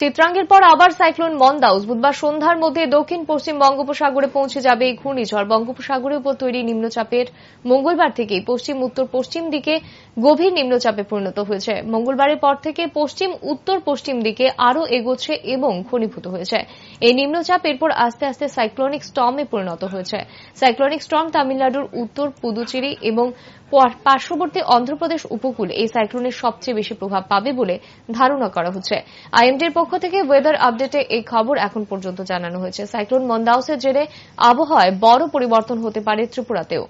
চিত্রাঙ্গের পর আবার সাইক্লোন মন্দাউস। বুধবার সন্ধ্যার মধ্যে দক্ষিণ পশ্চিম বঙ্গোপসাগরে পৌঁছে যাবে এই ঘূর্ণিঝড়। বঙ্গোপসাগরের উপর তৈরি নিম্নচাপের মঙ্গলবার থেকেই পশ্চিম, উত্তর, পশ্চিম দিকে গভীর নিম্নচাপে পরিণত হয়েছে। মঙ্গলবারের পর থেকে পশ্চিম, উত্তর, পশ্চিম দিকে আরও এগোচ্ছে এবং ঘনীভূত হয়েছে। এই নিম্নচাপ এরপর আস্তে আস্তে সাইক্লোনিক স্টর্মে পরিণত হয়েছে। সাইক্লোনিক স্টর্ম তামিলনাড়ুর উত্তর, পুদুচেরি এবং পার্শ্ববর্তী অন্ধ্রপ্রদেশ উপকূল এই সাইক্লোনের সবচেয়ে বেশি প্রভাব পাবে বলে ধারণা করা হচ্ছে। আইএমডির পক্ষ থেকে ওয়েদার আপডেটে এই খবর এখন পর্যন্ত জানানো হয়েছে। সাইক্লোন মন্দাউসের জেরে আবহাওয়ায় বড় পরিবর্তন হতে পারে ত্রিপুরাতেও।